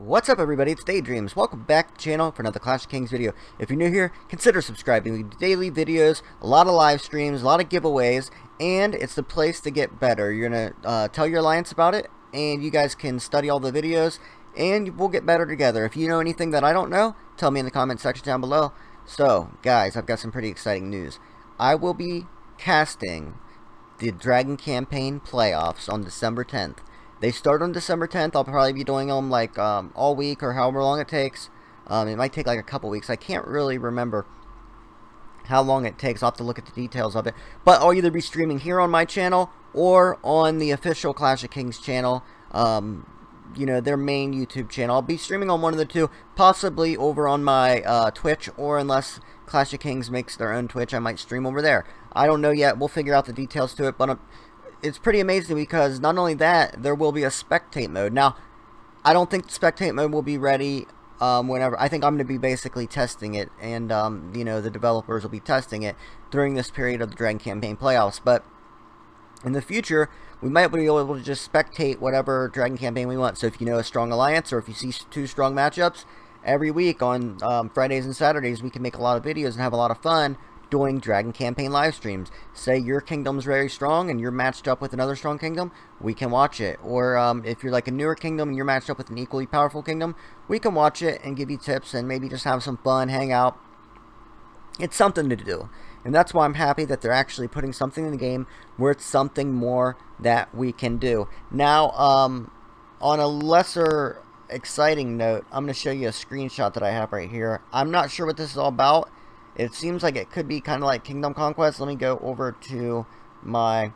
What's up everybody, it's DaYDreaMz. Welcome back to the channel for another Clash of Kings video. If you're new here, consider subscribing. We do daily videos, a lot of live streams, a lot of giveaways, and it's the place to get better. You're going to uh, tell your alliance about it, and you guys can study all the videos, and we'll get better together. If you know anything that I don't know, tell me in the comment section down below. So, guys, I've got some pretty exciting news. I will be casting the Dragon Campaign Playoffs on December 10th. They start on December 10th. I'll probably be doing them like um, all week or however long it takes. Um, it might take like a couple weeks. I can't really remember how long it takes. I'll have to look at the details of it. But I'll either be streaming here on my channel or on the official Clash of Kings channel. Um, you know, their main YouTube channel. I'll be streaming on one of the two, possibly over on my uh, Twitch, or unless Clash of Kings makes their own Twitch, I might stream over there. I don't know yet. We'll figure out the details to it, but I'm, it's pretty amazing because not only that, there will be a spectate mode. Now, I don't think spectate mode will be ready um, whenever. I think I'm going to be basically testing it, and um, you know the developers will be testing it during this period of the Dragon Campaign playoffs. But in the future, we might be able to just spectate whatever Dragon Campaign we want. So if you know a strong alliance, or if you see two strong matchups, every week on um, Fridays and Saturdays, we can make a lot of videos and have a lot of fun doing Dragon Campaign live streams. Say your kingdom's very strong and you're matched up with another strong kingdom, we can watch it. Or um, if you're like a newer kingdom and you're matched up with an equally powerful kingdom, we can watch it and give you tips and maybe just have some fun, hang out. It's something to do. And that's why I'm happy that they're actually putting something in the game where it's something more that we can do. Now, um, on a lesser exciting note, I'm going to show you a screenshot that I have right here. I'm not sure what this is all about. It seems like it could be kind of like Kingdom Conquest. Let me go over to my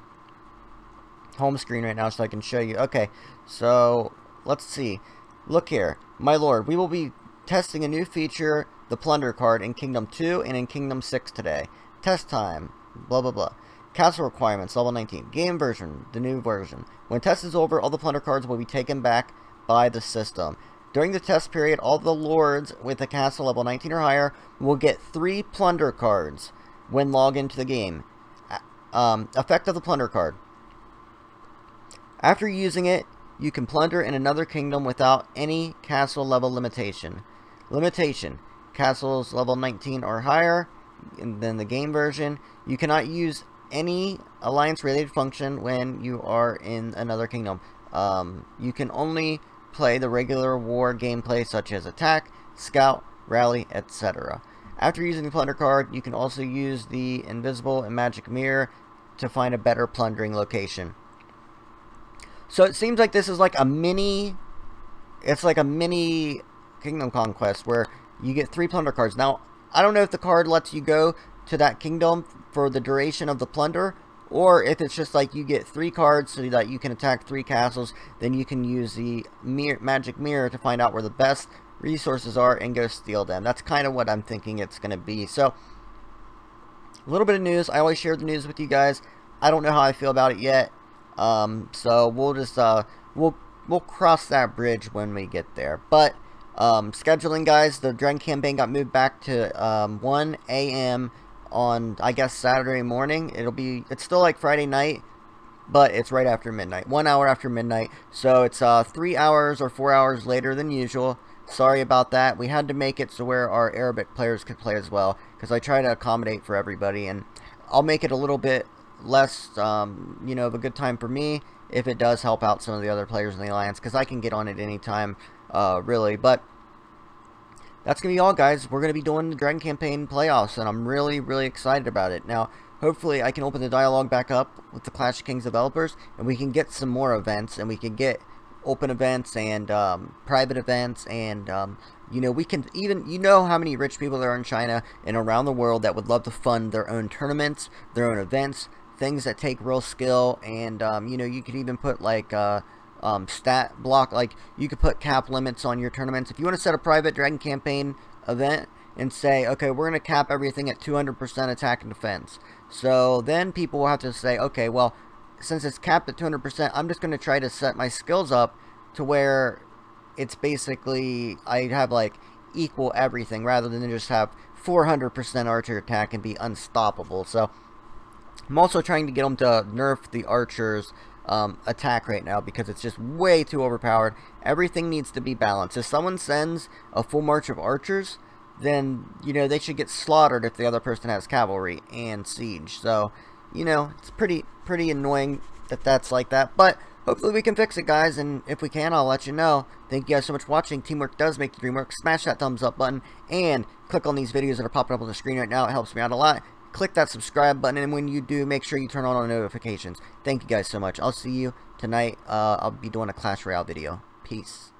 home screen right now so I can show you. Okay, so let's see. Look here. My lord, we will be testing a new feature, the Plunder card, in Kingdom 2 and in Kingdom 6 today. Test time, blah blah blah. Castle requirements, level 19. Game version, the new version. When test is over, all the Plunder cards will be taken back by the system. During the test period, all the lords with a castle level 19 or higher will get three plunder cards when logged into the game. Um, effect of the plunder card. After using it, you can plunder in another kingdom without any castle level limitation. Limitation. Castles level 19 or higher, then the game version. You cannot use any alliance related function when you are in another kingdom. Um, you can only play the regular war gameplay such as attack, scout, rally, etc. After using the plunder card, you can also use the invisible and magic mirror to find a better plundering location. So it seems like this is like a mini, it's like a mini Kingdom Conquest where you get three plunder cards. Now, I don't know if the card lets you go to that kingdom for the duration of the plunder or if it's just like you get three cards so that you can attack three castles, then you can use the magic mirror to find out where the best resources are and go steal them. That's kind of what I'm thinking it's going to be. So, a little bit of news. I always share the news with you guys. I don't know how I feel about it yet. Um, so we'll just uh, we'll we'll cross that bridge when we get there. But um, scheduling, guys, the Dragon campaign got moved back to um, 1 a.m on, I guess, Saturday morning. It'll be, it's still like Friday night, but it's right after midnight. One hour after midnight. So it's uh, three hours or four hours later than usual. Sorry about that. We had to make it so where our Arabic players could play as well. Because I try to accommodate for everybody. And I'll make it a little bit less, um, you know, of a good time for me. If it does help out some of the other players in the Alliance. Because I can get on it anytime, uh, really. But that's going to be all, guys. We're going to be doing the Dragon Campaign playoffs, and I'm really, really excited about it. Now, hopefully I can open the dialogue back up with the Clash of Kings developers, and we can get some more events, and we can get open events and um, private events, and, um, you know, we can even, you know how many rich people there are in China and around the world that would love to fund their own tournaments, their own events, things that take real skill, and, um, you know, you could even put, like, uh, um, stat block. Like you could put cap limits on your tournaments. If you want to set a private Dragon Campaign event and say, okay, we're going to cap everything at 200% attack and defense. So then people will have to say, okay, well, since it's capped at 200%, I'm just going to try to set my skills up to where it's basically, I have like equal everything rather than just have 400% archer attack and be unstoppable. So I'm also trying to get them to nerf the archers um, attack right now because it's just way too overpowered. Everything needs to be balanced. If someone sends a full march of archers, then, you know, they should get slaughtered if the other person has cavalry and siege. So, you know, it's pretty, pretty annoying that that's like that. But hopefully we can fix it, guys. And if we can, I'll let you know. Thank you guys so much for watching. Teamwork does make the dream work. Smash that thumbs up button and click on these videos that are popping up on the screen right now. It helps me out a lot. Click that subscribe button, and when you do, make sure you turn on all notifications. Thank you guys so much. I'll see you tonight. Uh, I'll be doing a Clash Royale video. Peace.